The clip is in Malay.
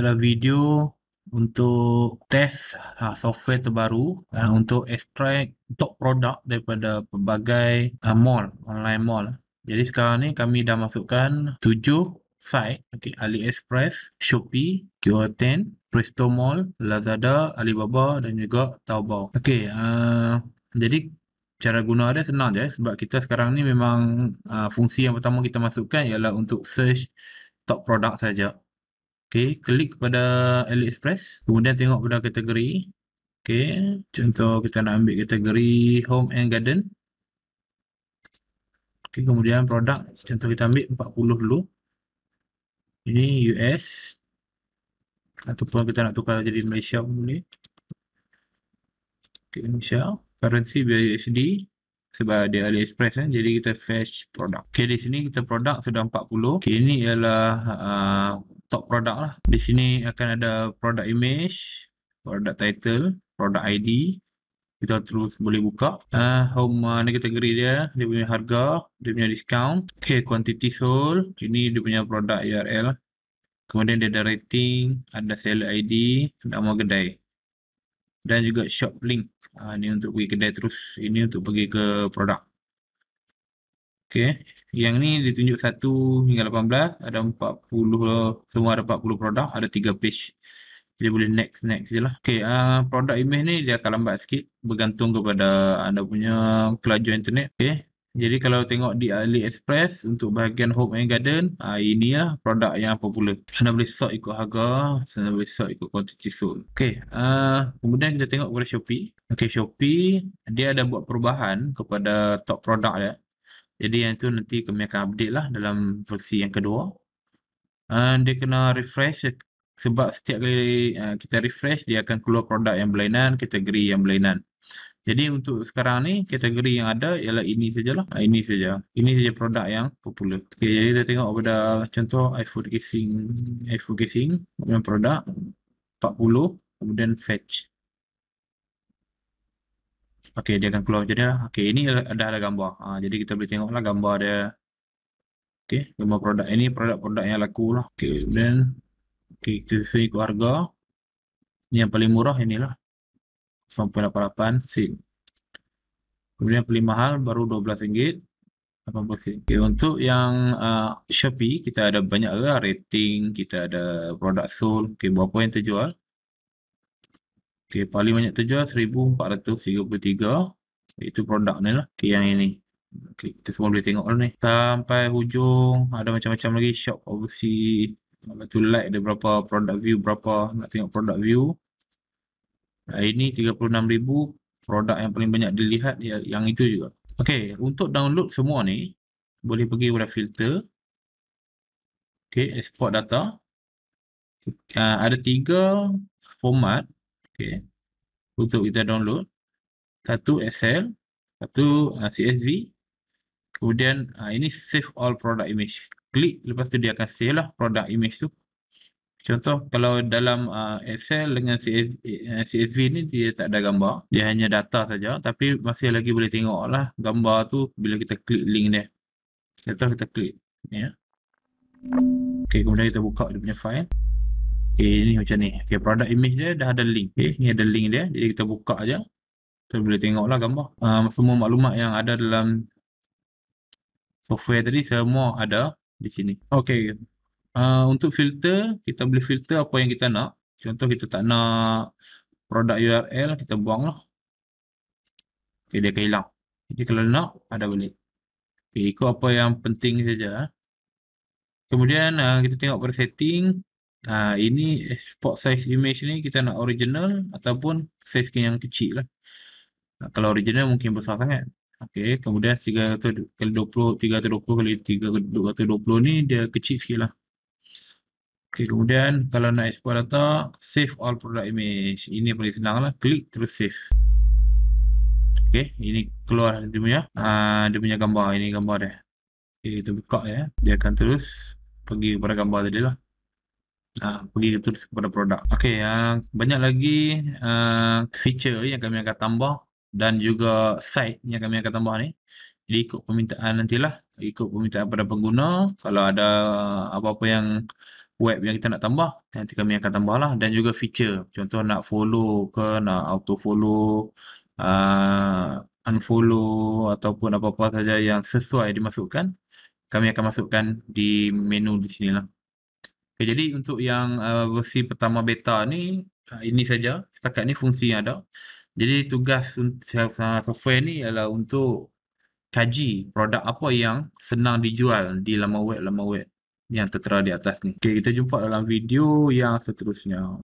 adalah video untuk test uh, software terbaru uh, untuk extract top produk daripada pelbagai uh, mall, online mall. Jadi sekarang ni kami dah masukkan 7 site, okay, AliExpress, Shopee, QR10, Presto Mall, Lazada, Alibaba dan juga Taobao. Okey, uh, jadi cara guna dia senang je sebab kita sekarang ni memang uh, fungsi yang pertama kita masukkan ialah untuk search top produk saja. Okey, klik kepada AliExpress, kemudian tengok pada kategori. Okey, contoh kita nak ambil kategori Home and Garden. Okey, kemudian produk, contoh kita ambil 40 dulu. Ini US. Ataupun kita nak tukar jadi Malaysia pun boleh. Okey, Malaysia. Currency biar USD sebab dia AliExpress kan jadi kita fetch produk. Ok di sini kita produk sudah 40 ok ini ialah uh, top produk lah. Di sini akan ada produk image produk title produk ID kita terus boleh buka. Uh, home uh, ni kategori dia. Dia punya harga dia punya discount. Ok quantity sold. Ini dia punya produk URL kemudian dia ada rating ada seller ID nama kedai dan juga shop link Ha, ni untuk pergi kedai terus. Ini untuk pergi ke produk. Okey. Yang ni ditunjuk 1 hingga 18. Ada 40, semua ada 40 produk. Ada 3 page. Jadi boleh next, next je lah. Okey, uh, produk image ni dia akan lambat sikit. Bergantung kepada anda punya kelajuan internet. Okey. Jadi kalau tengok di AliExpress untuk bahagian home and garden, uh, inilah produk yang popular. Anda boleh sort ikut harga, anda boleh sort ikut quantity sold. Okey, uh, kemudian kita tengok kepada Shopee. Okey, Shopee dia ada buat perubahan kepada top produk dia. Jadi yang tu nanti kami akan update lah dalam versi yang kedua. Uh, dia kena refresh sebab setiap kali uh, kita refresh dia akan keluar produk yang berlainan, kategori yang berlainan. Jadi untuk sekarang ni kategori yang ada ialah ini sajalah. Ha, ini saja. Ini saja produk yang popular. Okay, jadi kita tengok pada contoh iPhone casing, iPhone casing, kemudian produk 40, kemudian fetch. Okey, dia akan keluar macam ni lah. Okey, ini ada ada gambar. Ha, jadi kita boleh tengoklah gambar dia. Okey, gambar produk. Ini produk-produk yang laku lah. Okey, kemudian okay, kita sesuai harga. Ini yang paling murah inilah. 0.88 sen. Kemudian paling mahal baru RM12. 80 sen. Okay, untuk yang uh, Shopee, kita ada banyak lah rating, kita ada produk sold, okay, berapa yang terjual. Okay, paling banyak terjual 1433. Itu produk ni lah. Okay, yang ini. Okay, kita semua boleh tengok ni. Sampai hujung, ada macam-macam lagi shop overseas. Lepas tu like dia berapa, product view berapa, nak tengok product view. Ini 36,000 produk yang paling banyak dilihat yang itu juga. Okey, untuk download semua ni boleh pergi pada filter. Okey, export data. Uh, ada tiga format okey untuk kita download. Satu Excel, satu uh, CSV. Kemudian uh, ini save all product image. Klik lepas tu dia akan save lah product image tu. Contoh kalau dalam uh, Excel dengan CSV uh, ni dia tak ada gambar, dia hanya data saja tapi masih lagi boleh tengok lah gambar tu bila kita klik link dia. Contoh kita klik ya. Okey, kemudian kita buka dia punya file. Okey, ni macam ni. Okey, product image dia dah ada link. Okey, ni ada link dia. Jadi kita buka aja. Kita boleh tengoklah gambar. Uh, semua maklumat yang ada dalam software tadi semua ada di sini. Okey, uh, untuk filter kita boleh filter apa yang kita nak. Contoh kita tak nak produk URL kita buang lah okay, dia akan hilang. Jadi kalau nak ada balik. Okay, ikut apa yang penting saja eh. kemudian uh, kita tengok pada setting. Uh, ini export size image ni kita nak original ataupun size yang kecil lah. Uh, kalau original mungkin besar sangat. Okey, kemudian 320 320 kali 320 ni dia kecil sikit lah. Okay, kemudian kalau nak export data, save all product image. Ini paling senang lah. Klik terus save. Okay, ini keluar dia punya, uh, dia punya gambar. Ini gambar dia. Okay, kita buka ya. Dia akan terus pergi kepada gambar tadi lah. Uh, pergi terus kepada produk. Okay, uh, banyak lagi uh, feature yang kami akan tambah dan juga site yang kami akan tambah ni. Jadi ikut permintaan nantilah. Ikut permintaan pada pengguna. Kalau ada apa-apa yang web yang kita nak tambah, nanti kami akan tambah lah. Dan juga feature. Contoh nak follow ke, nak auto follow, uh, unfollow ataupun apa-apa saja yang sesuai dimasukkan, kami akan masukkan di menu di sini lah. Okay, jadi untuk yang uh, versi pertama beta ni, uh, ini saja. Setakat ni fungsi yang ada. Jadi tugas software ni adalah untuk kaji produk apa yang senang dijual di laman web-laman web yang tertera di atas ni. Okay, kita jumpa dalam video yang seterusnya.